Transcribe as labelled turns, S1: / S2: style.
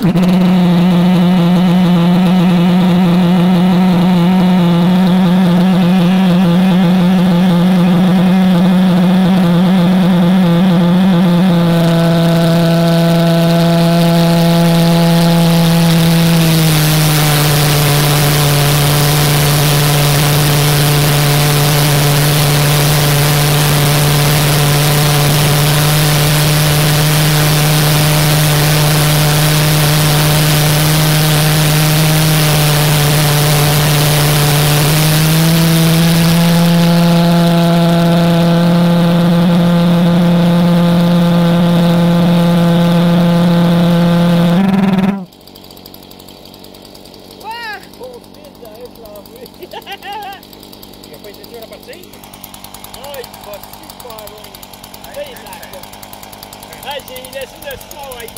S1: Mm-hmm. Depois você tira pra cima? Ai, que pariu. Aí, Naca. Ai, gente, esse é só aí,